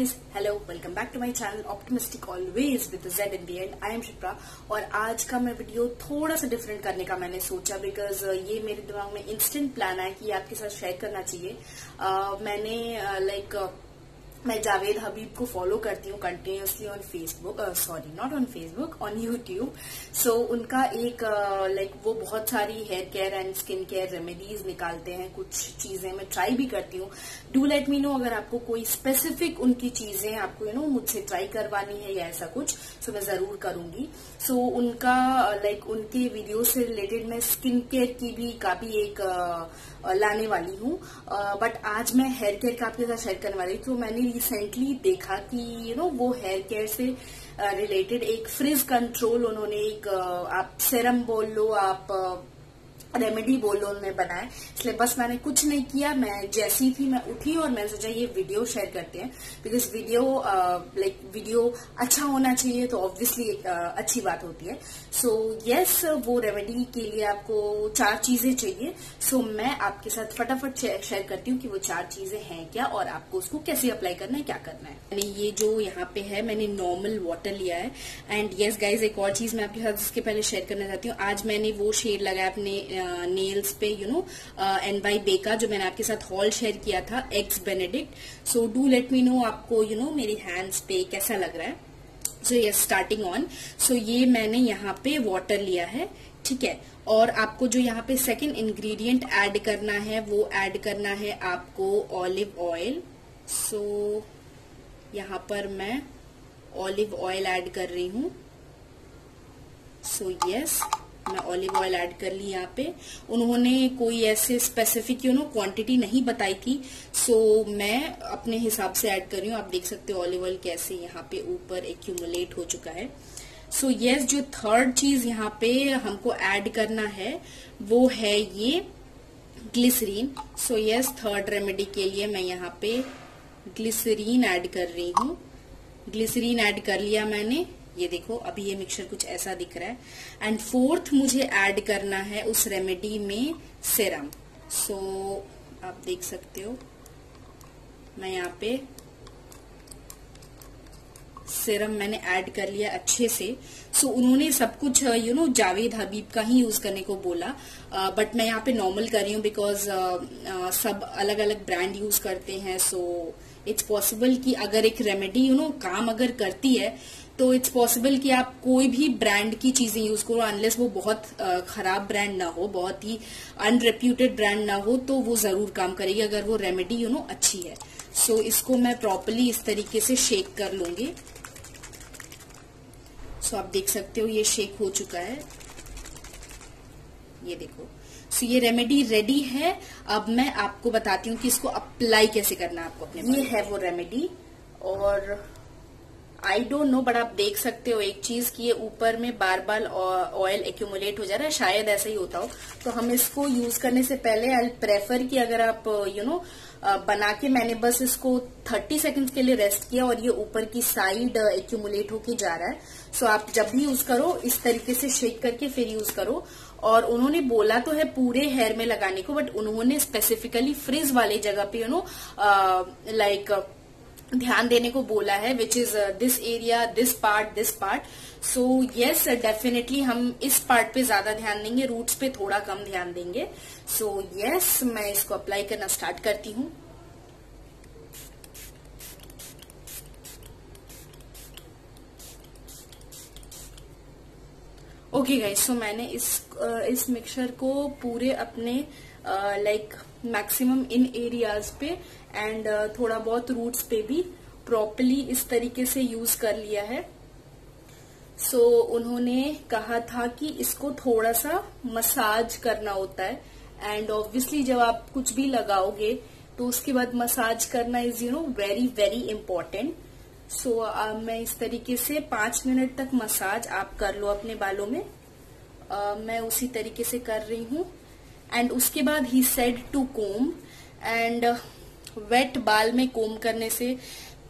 Hello welcome back to my channel optimistic always with Z in B and I am Shipra और आज का मैं video थोड़ा सा डिफरेंट करने का मैंने सोचा बिकॉज़ uh, ये मेरे दिमाग में इंस्टेंट प्लान है कि आपके साथ शेयर करना चाहिए। Uh, मैंने लाइक uh, like, मैं जावेद हबीब को फॉलो करती हूँ continuously on Facebook sorry not on Facebook on YouTube so उनका एक लाइक uh, like, वो बहुत सारी hair care and skin care remedies निकालते हैं। कुछ चीज़ें मैं ट्राई भी करती हूँ। डू लेट मी नो अगर आपको कोई स्पेसिफिक उनकी चीज़ें आपको यू you नो know, मुझसे ट्राई करवानी है या ऐसा कुछ सो so मैं ज़रूर करूँगी। सो so, उनका लाइक like, उनके वीडियो से रिलेटेड मैं स्किन केयर की भी काफ़ी एक uh, लाने वाली हूँ। बट uh, आज मैं हेयर केयर का आपके साथ शेयर करने वाली हूँ। तो मैंने रिसेंटली देखा कि यू नो वो हेयर केयर से रिलेटेड एक फ्रिज कंट्रोल उन्होंने एक आप सेरम बोल लो, आप रेमेडी बोल लो उन्होंने बनाया। इसलिए बस मैंने कुछ नहीं किया मैं जैसी थी मैं उठी और मैंने सोचा ये वीडियो शेयर करते हैं। बिकॉज़ वीडियो लाइक वीडियो अच्छा होना चाहिए तो ऑब्वियसली एक अच्छी बात होती है। सो so, यस yes, वो रेमेडी के लिए आपको चार चीज़ें चाहिए। सो so, मैं आपके साथ फटाफट शेयर करती हूँ कि वो चार चीज़ें हैं क्या और आपको उसको कैसे अप्लाई करना है क्या करना है। मैंने ये जो यहाँ पे है मैंने नॉर्मल वाटर लिया है। एंड यस गाइज़ एक और चीज़ मैं आपके साथ इसके पहले शेयर करना चाहती हूँ। आज मैंने वो शेड लगाया अपने नेल्स पे यू नो एन बाई बे का जो मैंने आपके साथ हॉल शेयर किया था एक्स Benedict so do let me know आपको यू you नो know, मेरी हैंड्स पे कैसा लग रहा है. सो ये स्टार्टिंग ऑन सो ये मैंने यहाँ पे वाटर लिया है ठीक है? और आपको जो यहाँ पे सेकेंड इंग्रेडिएंट ऐड करना है वो ऐड करना है आपको ऑलिव ऑयल सो यहाँ पर मैं ऑलिव ऑयल ऐड कर रही हूँ. सो यस मैं ऑलिव ऑयल ऐड कर ली यहाँ पे। उन्होंने कोई ऐसे स्पेसिफिक यू नो क्वांटिटी नहीं बताई थी। सो मैं अपने हिसाब से ऐड कर रही हूँ। आप देख सकते हो ऑलिव ऑयल कैसे यहाँ पे ऊपर एक्यूमुलेट हो चुका है। सो so, यस yes, जो थर्ड चीज़ यहाँ पे हमको ऐड करना है वो है ये glycerin so yes third remedy के लिए मैं यहाँ पे ग्लिसरीन ऐड कर रही हूँ। ग्लिसरीन ऐड कर लिया मैंने। ये देखो अभी ये मिक्सचर कुछ ऐसा दिख रहा है। एंड फोर्थ मुझे ऐड करना है उस रेमेडी में सेरम सो so, आप देख सकते हो मैं यहाँ पे सिरम मैंने ऐड कर लिया अच्छे से। सो so, उन्होंने सब कुछ you you know know, Javed Habib का ही यूज़ करने को बोला। बट uh, मैं यहाँ पे नॉर्मल कर रही हूँ बिकॉज़ uh, uh, सब अलग अलग ब्रांड यूज़ करते हैं। सो इट्स पॉसिबल कि अगर एक रेमेडी यू नो काम अगर करती है तो इट्स पॉसिबल कि आप कोई भी ब्रांड की चीज़ें यूज़ करो अनलेस वो बहुत खराब ब्रांड ना हो बहुत ही अनरेप्यूटेड ब्रांड ना हो तो वो ज़रूर काम करेगी अगर वो रेमेडी यू नो अच्छी है। सो so, इसको मैं प्रॉपरली इस तरीके से शेक कर लूँगी। सो so, आप देख सकते हो ये शेक हो चुका है। ये देखो। सो so, ये रेमेडी रेडी है। अब मैं आपको बताती हूँ कि इसको अप्लाई कैसे करना है आपको अपने ये है वो रेमेडी और आई डोंट नो बट आप देख सकते हो, एक चीज़ की ये ऊपर में बार बार ऑयल एक्यूमुलेट हो जा रहा है, शायद ऐसा ही होता हो। तो हम इसको यूज़ करने से पहले आई प्रेफर कि अगर आप यू नो बना के मैंने बस इसको 30 सेकंड्स के लिए रेस्ट किया और ये ऊपर की साइड एक्यूमुलेट होके जा रहा है। सो आप जब भी यूज़ करो, इस तरीके से शेक करके फिर यूज़ करो। और उन्होंने बोला तो है पूरे हेयर में लगाने को बट उन्होंने स्पेसिफिकली फ्रिज वाले जगह पे यू नो लाइक ध्यान देने को बोला है which is this area this part this part so yes definitely हम इस पार्ट पे ज़्यादा ध्यान देंगे रूट्स पे थोड़ा कम ध्यान देंगे. सो so, यस yes, मैं इसको अप्लाई करना स्टार्ट करती हूँ. ओके गाइस सो मैंने इस uh, इस मिक्सचर को पूरे अपने लाइक मैक्सिमम इन एरियाज़ पे एंड uh, थोड़ा बहुत रूट्स पे भी प्रॉपरली इस तरीके से यूज़ कर लिया है। सो so, उन्होंने कहा था कि इसको थोड़ा सा मसाज करना होता है एंड ऑब्वियसली जब आप कुछ भी लगाओगे तो उसके बाद मसाज करना is you know very very important so मैं इस तरीके से पाँच मिनट तक मसाज आप कर लो अपने बालों में। Uh, मैं उसी तरीके से कर रही हूँ। एंड उसके बाद ही said to comb and wet बाल में कोम करने से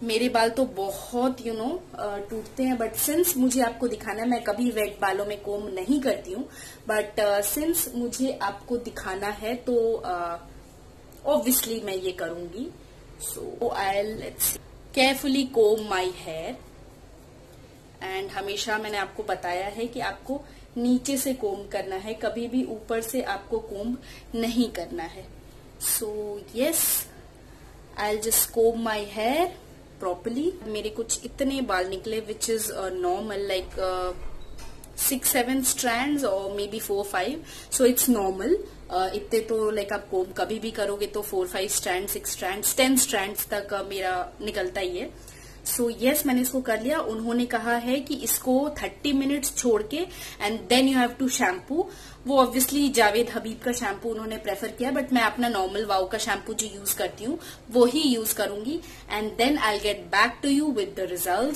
मेरे बाल तो बहुत यू नो know, टूटते हैं बट सिंस मुझे आपको दिखाना है मैं कभी वेट बालों में कोम नहीं करती हूँ बट सिंस मुझे आपको दिखाना है तो ऑब्वियसली uh, मैं ये करूँगी. So I let's carefully comb my hair and हमेशा मैंने आपको बताया है कि आपको नीचे से कोम करना है कभी भी ऊपर से आपको कोम नहीं करना है। So yes I just comb my hair properly मेरे कुछ इतने बाल निकले which is normal like six seven strand और may be four five so it's normal इतने तो लाइक आप कोम कभी भी करोगे तो four five strand six strand ten strand तक uh, मेरा निकलता ही है। सो so, यस yes, मैंने इसको कर लिया। उन्होंने कहा है कि इसको 30 मिनट्स छोड़ के and then you have to shampoo वो ऑब्वियसली जावेद हबीब का शैम्पू उन्होंने प्रेफर किया बट मैं अपना नॉर्मल वाउ का शैम्पू जो यूज़ करती हूँ वो ही यूज़ करूँगी। And then I get back to you with the result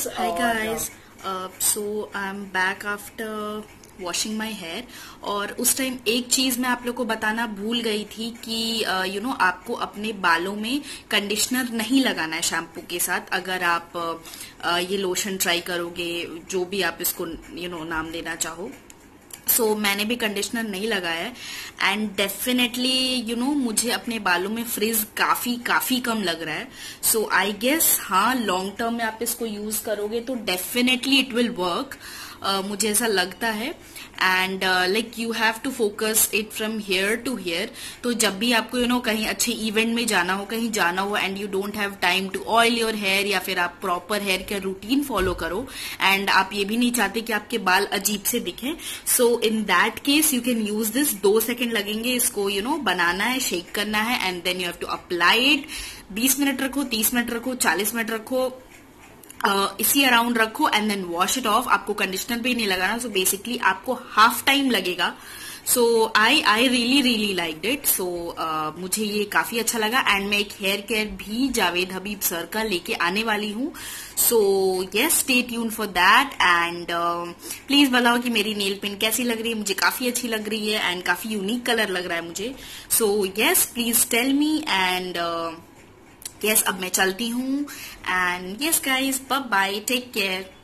so I am back after washing my hair और उस टाइम एक चीज़ मैं आप लोग को बताना भूल गई थी कि you uh, know you know, आपको अपने बालों में कंडीशनर नहीं लगाना है शैम्पू के साथ। अगर आप uh, ये लोशन ट्राई करोगे जो भी आप इसको यू you नो know, नाम देना चाहो। सो so, मैंने भी कंडीशनर नहीं लगाया है। एंड डेफिनेटली यू नो मुझे अपने बालों में फ्रिज काफ़ी काफ़ी कम लग रहा है। सो आई गेस हाँ लॉन्ग टर्म में आप इसको यूज़ करोगे तो डेफिनेटली इट विल वर्क मुझे ऐसा लगता है। And like you have to focus it from here to here तो जब भी आपको यू you नो know, कहीं अच्छे इवेंट में जाना हो कहीं जाना हो and you don't have time to oil your hair या फिर आप proper hair care routine follow करो एंड आप ये भी नहीं चाहते कि आपके बाल अजीब से दिखे। So in that case you can use this दो सेकेंड लगेंगे इसको यू you नो know, बनाना है शेक करना है and then you have to apply it बीस मिनट रखो तीस मिनट रखो चालीस मिनट रखो। Uh, इसी अराउंड रखो and then wash it off आपको कंडीशनर भी नहीं लगाना सो so बेसिकली आपको हाफ़ टाइम लगेगा. So I I really really like it so मुझे ये काफ़ी अच्छा लगा एंड मैं एक हेयर केयर भी जावेद हबीब सर का लेके आने वाली हूँ. So yes stay tune for that and please बताओ कि मेरी नेल पेंट कैसी लग रही है? मुझे काफ़ी अच्छी लग रही है एंड काफ़ी यूनिक कलर लग रहा है मुझे. So yes please tell me and yes अब मैं चलती हूँ। And yes guys bye take care